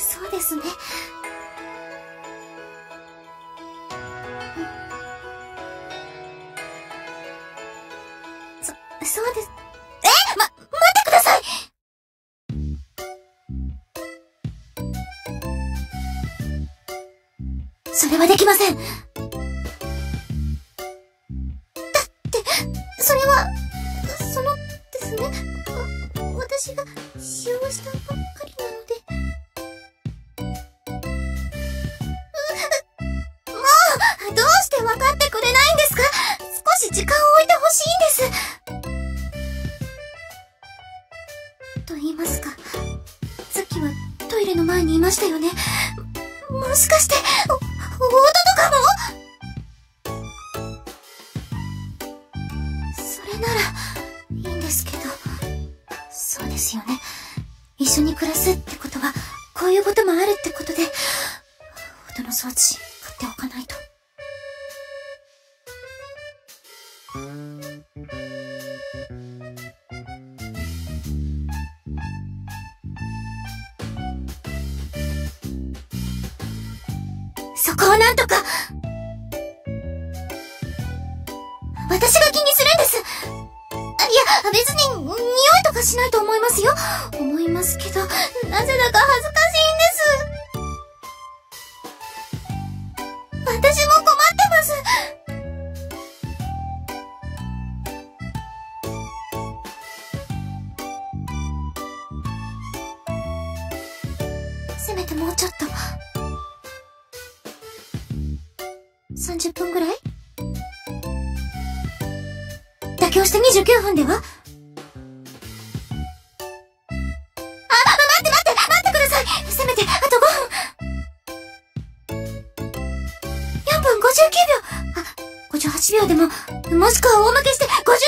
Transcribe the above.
そうですね。そそうです。えま待ってください！それはできません。だってそれはそのですね。私が使用したばっかり。と言いますか、さっきはトイレの前にいましたよね。もしかして、お、音とかもそれなら、いいんですけど。そうですよね。一緒に暮らすってことは、こういうこともあるってことで、音の装置、買っておかないと。そこをなんとか私が気にするんですいや、別に、匂いとかしないと思いますよ。思いますけど、なぜだか恥ずかしいんです。私も困ってます。せめてもうちょっと。30分ぐらい？妥協して29分では？あ、ま、待って待って待ってください。せめて、あと5分 !4 分59秒。あ、58秒でも、もしくは大負けして56秒。